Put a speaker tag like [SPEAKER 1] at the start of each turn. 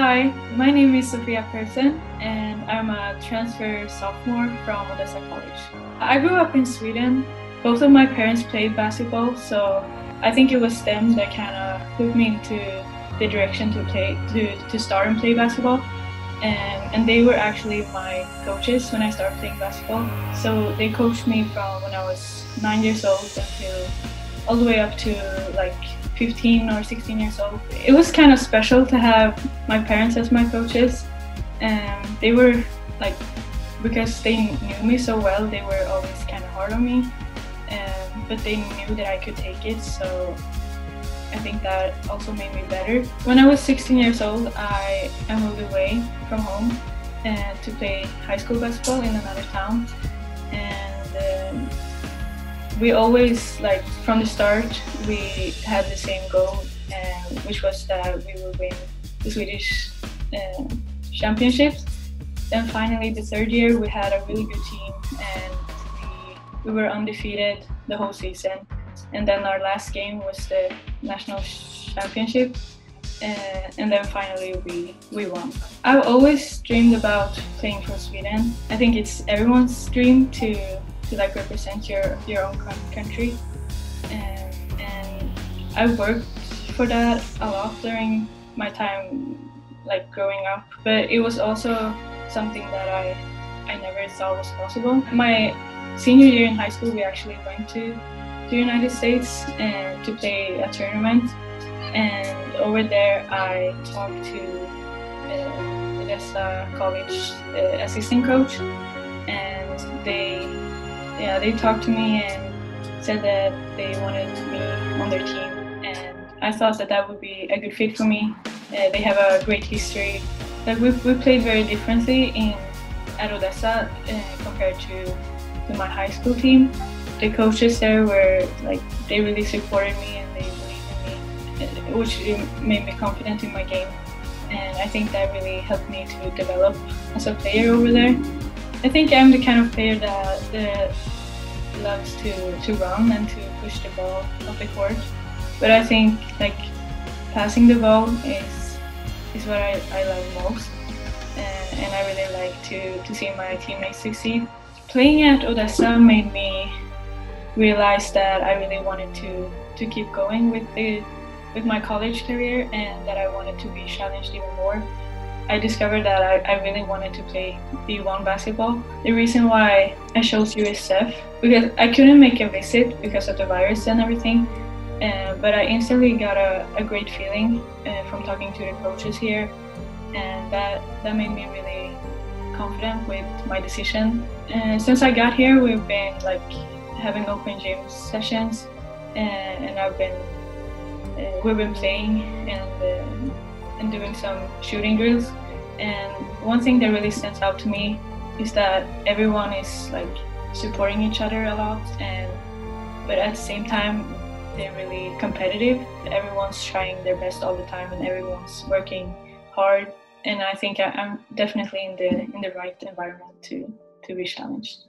[SPEAKER 1] Hi, my name is Sofia Persson and I'm a transfer sophomore from Odessa College. I grew up in Sweden. Both of my parents played basketball, so I think it was them that kind of put me into the direction to play to, to start and play basketball. And, and they were actually my coaches when I started playing basketball. So they coached me from when I was nine years old until all the way up to like 15 or 16 years old. It was kind of special to have my parents as my coaches. And they were like, because they knew me so well, they were always kind of hard on me. Um, but they knew that I could take it, so I think that also made me better. When I was 16 years old, I, moved away from home and to play high school basketball in another town. And um, we always, like from the start, we had the same goal, um, which was that we would win the Swedish um, championships. Then finally, the third year, we had a really good team and we, we were undefeated the whole season. And then our last game was the national championship. Uh, and then finally we, we won. I've always dreamed about playing for Sweden. I think it's everyone's dream to, to like represent your, your own country. And, and I worked for that a lot during my time like growing up. But it was also something that I, I never thought was possible. My senior year in high school we actually went to the United States and to play a tournament. And over there, I talked to uh, Odessa College uh, assistant coach, and they, yeah, they talked to me and said that they wanted me on their team, and I thought that that would be a good fit for me. Uh, they have a great history. Like we, we played very differently in at Odessa uh, compared to, to my high school team the coaches there were like they really supported me and they believed in me, which made me confident in my game. And I think that really helped me to develop as a player over there. I think I'm the kind of player that, that loves to, to run and to push the ball off the court. But I think like passing the ball is is what I, I love most. And, and I really like to, to see my teammates succeed. Playing at Odessa made me realize that I really wanted to to keep going with the with my college career and that I wanted to be challenged even more. I discovered that I, I really wanted to play D1 basketball. The reason why I chose USF because I couldn't make a visit because of the virus and everything, uh, but I instantly got a, a great feeling uh, from talking to the coaches here, and that that made me really confident with my decision. And since I got here, we've been like having open gym sessions, and, and I've been uh, we've been playing and uh, and doing some shooting drills. And one thing that really stands out to me is that everyone is like supporting each other a lot, and but at the same time they're really competitive. Everyone's trying their best all the time, and everyone's working hard. And I think I, I'm definitely in the in the right environment to to be challenged.